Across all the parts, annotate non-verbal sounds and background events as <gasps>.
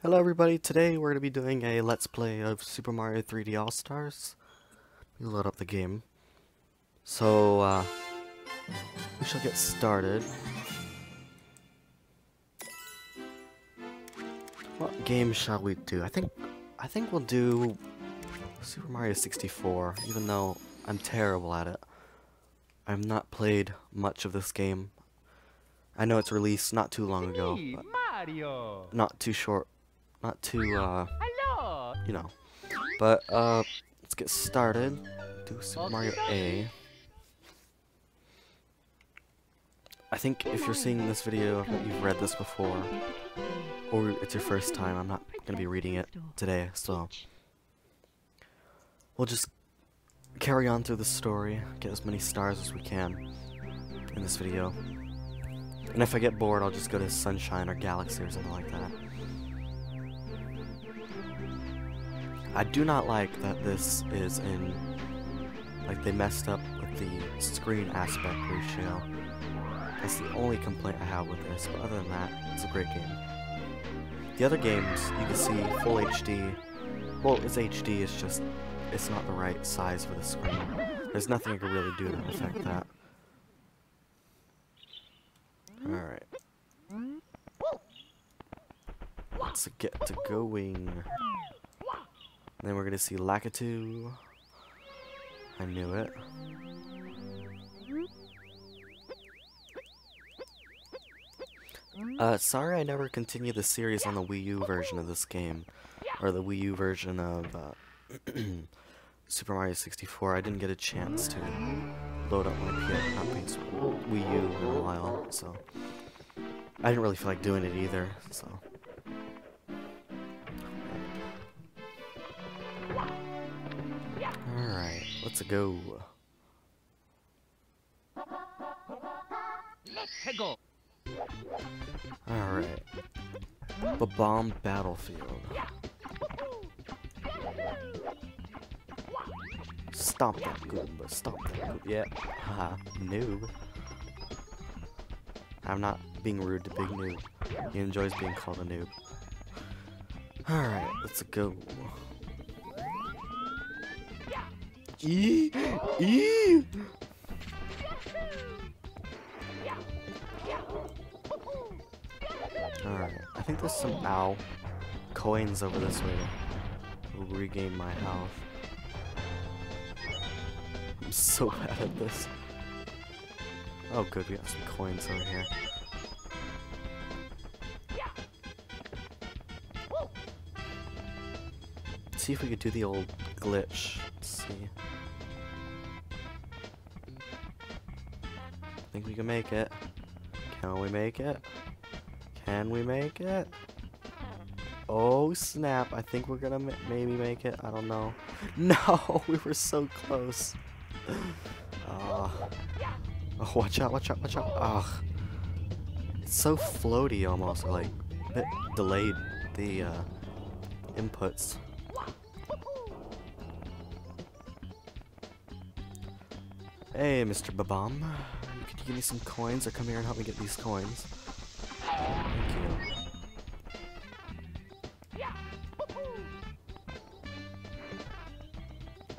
Hello everybody, today we're going to be doing a Let's Play of Super Mario 3D All-Stars. Load up the game. So, uh, we shall get started. What game shall we do? I think, I think we'll do Super Mario 64, even though I'm terrible at it. I've not played much of this game. I know it's released not too long ago, but not too short, not too, uh, Hello. you know. But, uh, let's get started. Do Super Mario A. I think if you're seeing this video, you've read this before, or it's your first time, I'm not gonna be reading it today, so we'll just carry on through the story, get as many stars as we can in this video. And if I get bored, I'll just go to Sunshine or Galaxy or something like that. I do not like that this is in, like they messed up with the screen aspect ratio. That's the only complaint I have with this, but other than that, it's a great game. The other games, you can see full HD. Well, it's HD, it's just, it's not the right size for the screen. There's nothing I can really do to affect that. Alright. Let's get to going. Then we're gonna see Lakitu. I knew it. Uh, sorry I never continued the series on the Wii U version of this game. Or the Wii U version of, uh, <clears throat> Super Mario 64. I didn't get a chance to load up my PS, not Wii U in a while, so. I didn't really feel like doing it either, so. Let's go. Let's go. Alright. The bomb battlefield. Stop that Goomba, Stop that Goomba. Yeah, haha, noob. I'm not being rude to Big Noob. He enjoys being called a noob. Alright, let's go. Eee! Eee! Alright, I think there's some ow coins over this way to regain my health. I'm so <laughs> bad at this. Oh good, we got some coins over here. See if we could do the old glitch. Let's see. Think we can make it. Can we make it? Can we make it? Oh snap, I think we're gonna ma maybe make it, I don't know. <laughs> No, <laughs> we were so close. Uh, <sighs> oh, watch out, watch out, watch out. Ugh. It's so floaty almost, like, a bit delayed, the uh, inputs. Hey, Mr. Bob-omb. Could you give me some coins or come here and help me get these coins? Thank you.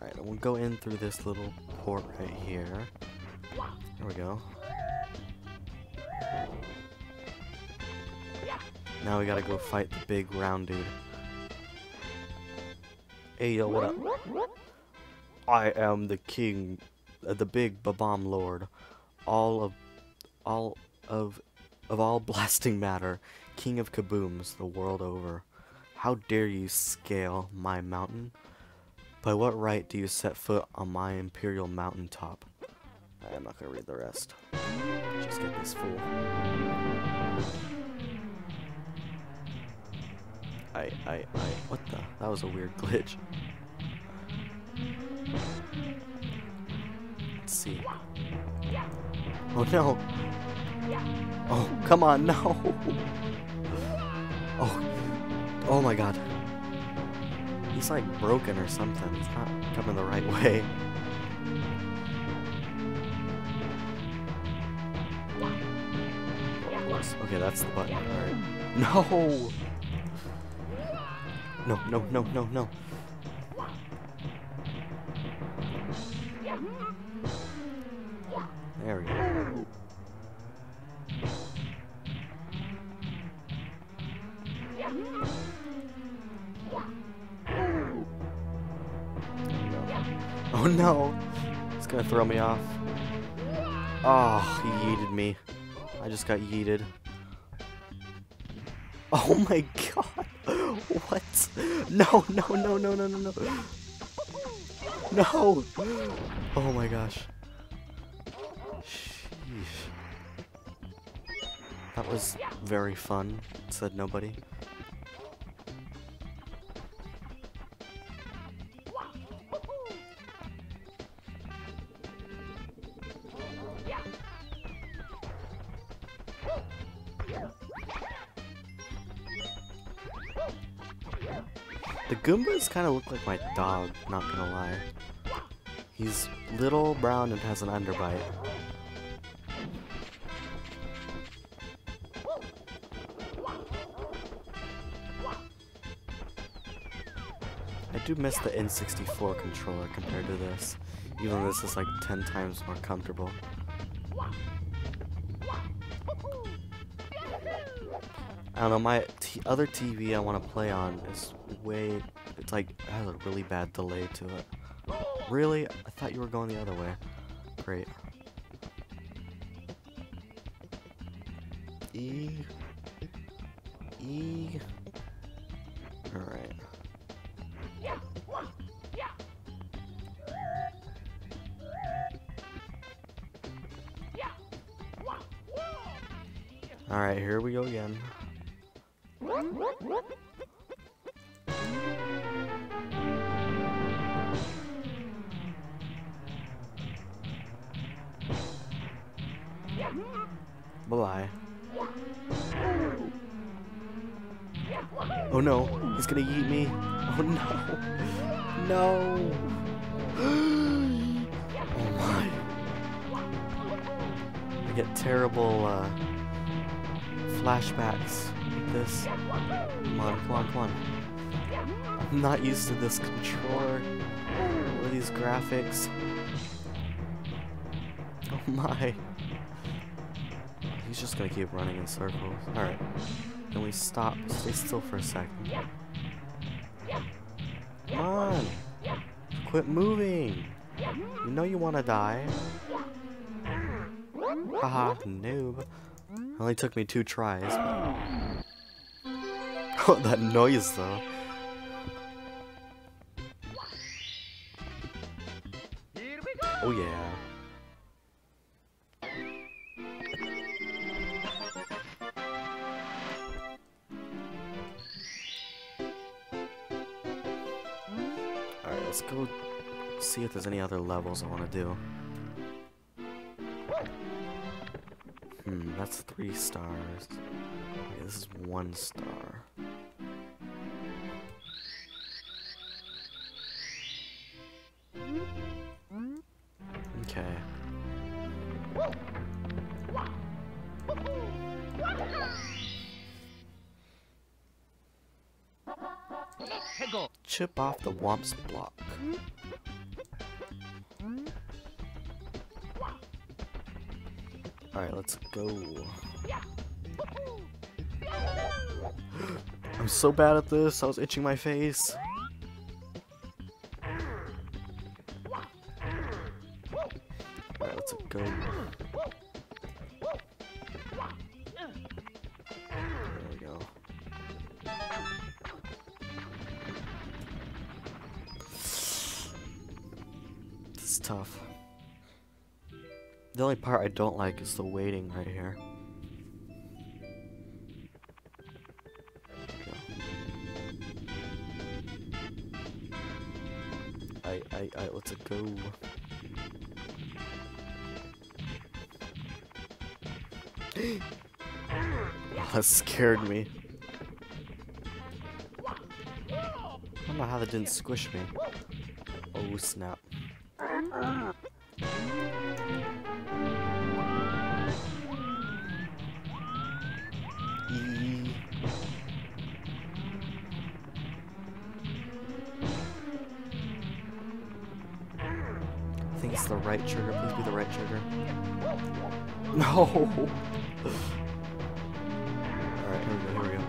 Alright, we'll go in through this little port right here. There we go. Now we gotta go fight the big round dude. Hey yo, what up? I am the king, uh, the big Bob-omb Lord. All of, all of, of all <laughs> blasting matter, king of kabooms the world over. How dare you scale my mountain? By what right do you set foot on my imperial mountaintop? I'm not gonna read the rest. Just get this fool. I, I, I, what the? That was a weird <laughs> glitch. Let's see. Oh no! Oh, come on, no! Oh, oh my god. He's like broken or something. He's not coming the right way. Okay, that's the button. Alright. No! No, no, no, no, no. Oh no! It's gonna throw me off. Oh, he yeeted me. I just got yeeted. Oh my god! <laughs> What? No, no, no, no, no, no, no. No! Oh my gosh. Sheesh. That was very fun, said nobody. The Goombas kind of look like my dog, not gonna lie. He's little, brown, and has an underbite. I do miss the N64 controller compared to this, even though this is like 10 times more comfortable. I don't know, my other TV I want to play on is way, it's like, has a really bad delay to it. Really? I thought you were going the other way. Great. E. E. Alright. Alright, here we go again. Bye-bye. Oh no, he's gonna eat me. Oh no. No. <gasps> oh my. I get terrible uh, flashbacks this. Come on, come on, come on. I'm not used to this controller or these graphics. Oh my. He's just gonna keep running in circles. Alright. Can we stop? Stay still for a second. Come on! Quit moving! You know you wanna die. Haha, noob. Only took me two tries. <laughs> That noise though. Oh yeah. Alright, let's go see if there's any other levels I want to do. Hmm, that's three stars. Okay, this is one star. Chip off the Whomp's block. Alright, let's go. <gasps> I'm so bad at this, I was itching my face. Let's go. There we go. This is tough. The only part I don't like is the waiting right here. I, I, I, let's go. <laughs> that scared me. I don't know how that didn't squish me. Oh snap. I think it's the right trigger. Please be the right trigger. <laughs> No! Alright, here we go, here we go.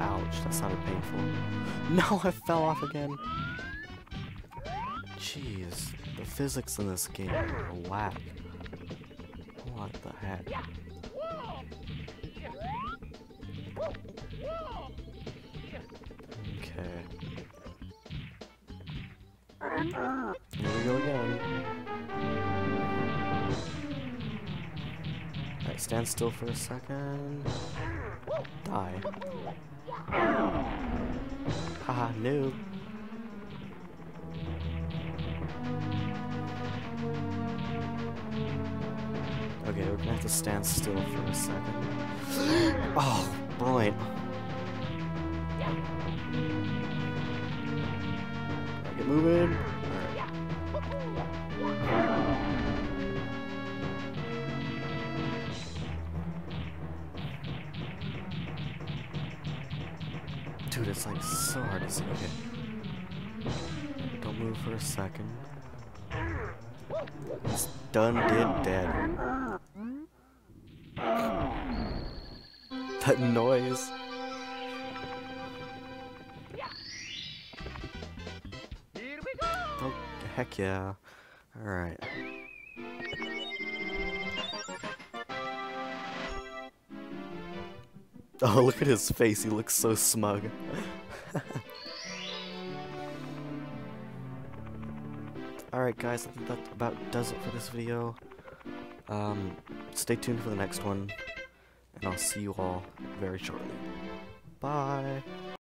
Ouch, that sounded painful. <laughs> No, I fell off again. Jeez, the physics in this game are whack. What the heck? Okay. Uh, stand still for a second. Die. Haha, noob. Okay, we're gonna have to stand still for a second. <gasps> oh, right. Get moving. Dude, it's like so hard to see. Okay. Don't move for a second. It's done, did, dead. That noise. Here we go! Oh, heck yeah. Alright. Oh, look at his face. He looks so smug. <laughs> Alright guys, I think that about does it for this video. Um, stay tuned for the next one, and I'll see you all very shortly. Bye!